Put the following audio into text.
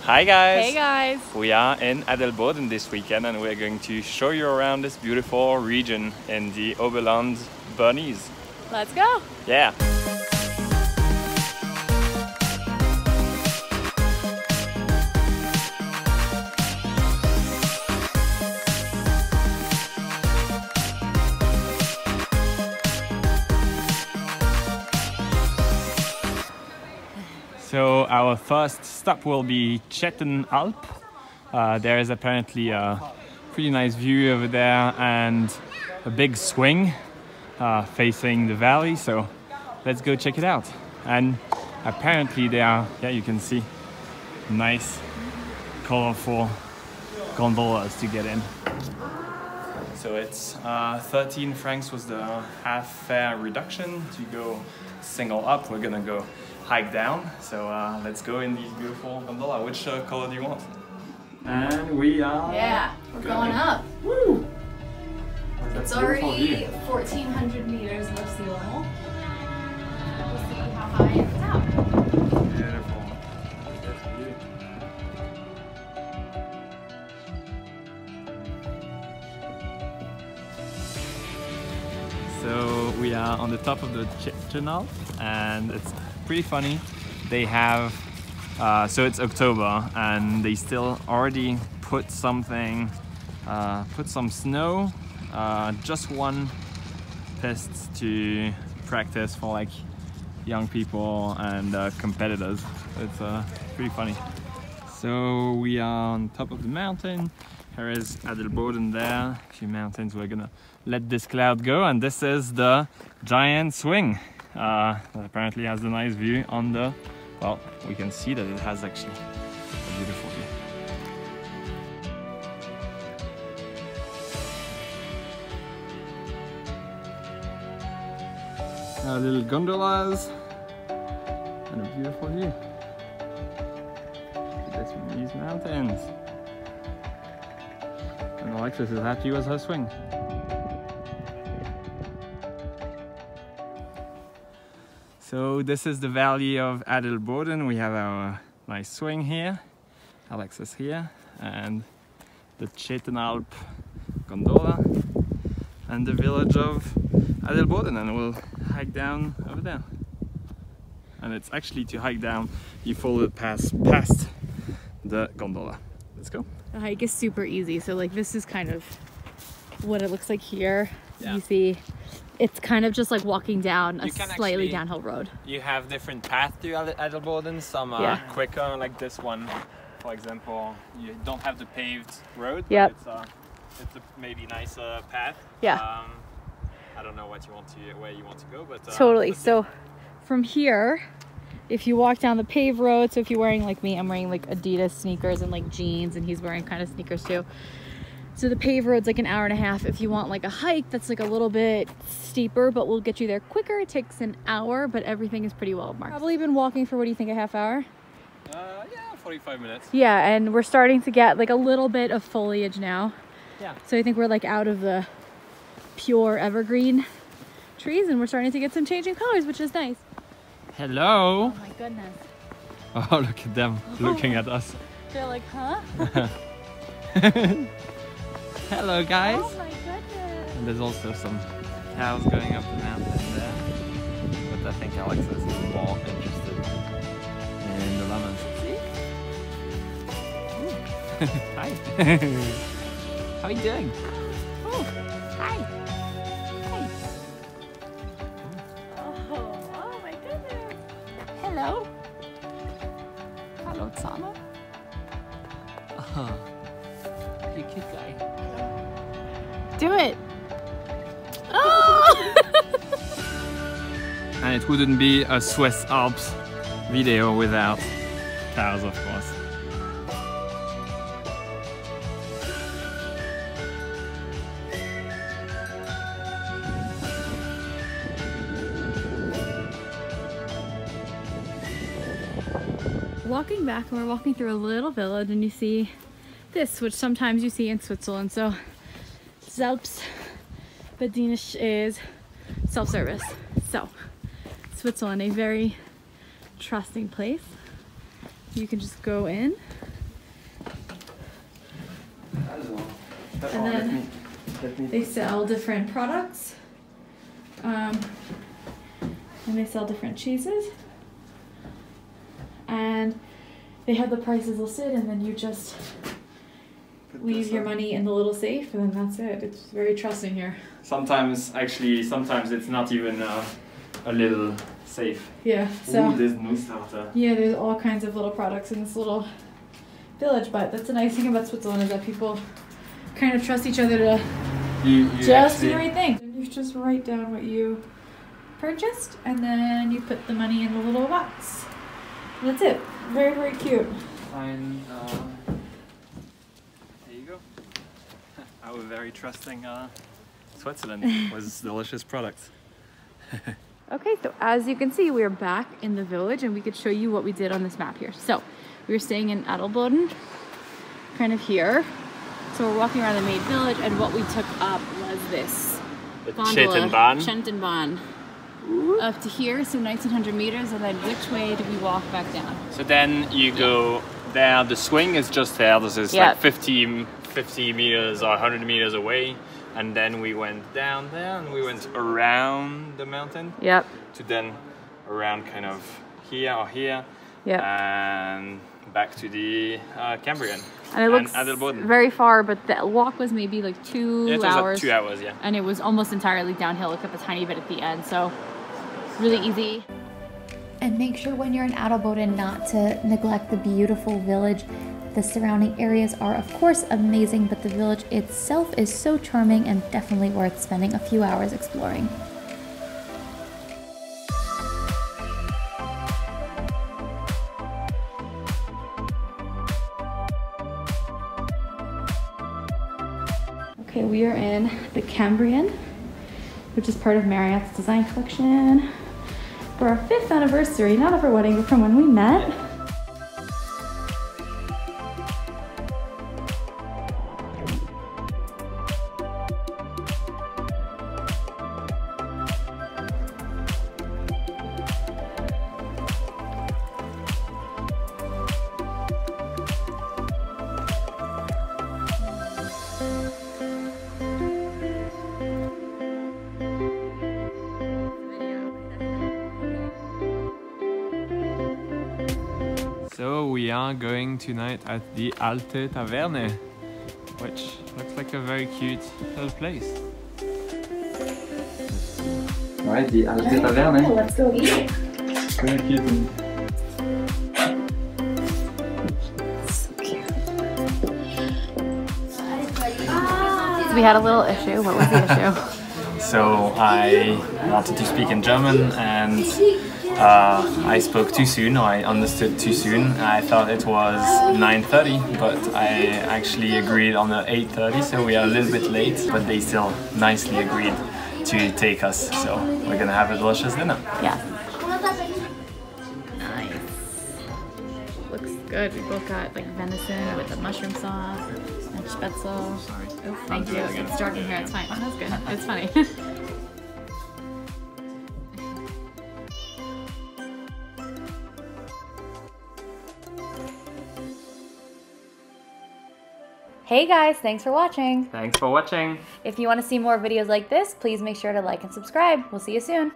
Hi guys! Hey guys! We are in Adelboden this weekend and we're going to show you around this beautiful region in the Oberland Bernese. Let's go! Yeah! So our first stop will be Tschentenalp. Uh, there is apparently a pretty nice view over there and a big swing uh, facing the valley. So let's go check it out. And apparently there are, yeah, you can see nice, colorful gondolas to get in. So it's uh, 13 francs was the half fare reduction to go single up. We're gonna go hike down. So uh, let's go in these beautiful gondola. Which uh, color do you want? And we are. Yeah, we're going up. Woo! It's already 1,400 meters above sea level. We'll see how high it's out. Beautiful. So we are on the top of the Channel and it's pretty funny. They have, uh, so it's October and they still already put something, uh, put some snow, uh, just one pist to practice for like young people and uh, competitors. It's uh, pretty funny. So we are on top of the mountain. Here is Adelboden there, a few mountains. We're gonna let this cloud go and this is the giant swing. Uh, that apparently has a nice view on the, well, we can see that it has actually a beautiful view. Our little gondolas and a beautiful view. At these mountains. And Alexis is happy with her swing. So this is the valley of Adelboden. We have our nice swing here, Alexis here, and the Tschentenalp gondola, and the village of Adelboden, and we'll hike down over there. And it's actually to hike down, you follow the past, past the gondola. Let's go. The hike is super easy. So like this is kind of what it looks like here. Yeah. You see it's kind of just like walking down a slightly actually- downhill road. You have different paths to Adel- Adelboden. Some are Yeah. quicker, like this one, for example. You don't have the paved road. but Yep. It's a, it's a maybe nicer path. Yeah. Um, I don't know what you want to, where you want to go, but uh, Totally. So from here, if you walk down the paved road, so if you're wearing like me, I'm wearing like Adidas sneakers and like jeans, and he's wearing kind of sneakers too. So the paved road's like an hour and a half. If you want like a hike, that's like a little bit steeper, but we'll get you there quicker. It takes an hour, but everything is pretty well marked. Probably been walking for what do you think, a half hour? Uh, yeah, 45 minutes. Yeah, and we're starting to get like a little bit of foliage now. Yeah. So I think we're like out of the pure evergreen trees and we're starting to get some changing colors, which is nice. Hello. Oh my goodness. Oh, look at them looking at us. They're like, huh? Hello, guys. Oh my goodness. And there's also some cows going up the mountain there. But I think Alexis is more interested in the lemons. Hi. How are you doing? Oh, hi. Hi. Oh, oh my goodness. Hello. Hello, Tsana. Oh, uh-huh. You cute guy. Do it. Oh! And it wouldn't be a Swiss Alps video without cows, of course. walking back and we're walking through a little village and you see this which sometimes you see in Switzerland so Zelps Bedinisch is self-service so Switzerland a very trusting place you can just go in And then they sell different products. Um, and they sell different cheeses. And they have the prices listed, and then you just leave your money in the little safe, and then that's it. It's very trusting here. Sometimes, actually, sometimes it's not even uh, a little safe. Yeah, so. Ooh, there's no starter. Yeah, there's all kinds of little products in this little village, but that's the nice thing about Switzerland is that people kind of trust each other to You, you just actually, do the right thing. You just write down what you purchased, and then you put the money in the little box. That's it. Very, very cute. Fine. Uh, there you go. Our very trusting uh, Switzerland was delicious products. Okay, so as you can see, we're back in the village and we could show you what we did on this map here. So we were staying in Adelboden, kind of here. So we're walking around the main village and what we took up was this The gondola, Tschentenbahn. Up to here, so 1900 meters, and then which way do we walk back down? So then you go there, the swing is just there, this is Yeah. like 50, 50 meters or 100 meters away. And then we went down there and we went around the mountain Yep. to then around kind of here or here Yep. and back to the uh, Cambrian. and it looks Adelboden. very far, but the walk was maybe like two Yeah, it was hours. like two hours, yeah. and it was almost entirely downhill except a tiny bit at the end so really easy And make sure when you're in Adelboden not to neglect the beautiful village. The surrounding areas are, of course, amazing, but the village itself is so charming and definitely worth spending a few hours exploring. okay we are in the cambrian which is part of marriott's design collection for our fifth anniversary not of our wedding but from when we met So we are going tonight at the Alte Taverne, which looks like a very cute little place. Right, the Alte Taverne. Oh, let's go eat Very cute. we had a little issue what was the issue So I wanted to speak in German and uh, I spoke too soon or I understood too soon. I thought it was 9.30 but I actually agreed on the 8.30 so we are a little bit late but they still nicely agreed to take us so we're gonna have a delicious dinner. yeah nice looks good we both got like venison with the mushroom sauce and spätzle Oh, thank you. It's dark in here. It's fine. Oh, that's good. It's funny. Hey guys, thanks for watching. Thanks for watching. If you want to see more videos like this, please make sure to like and subscribe. We'll see you soon.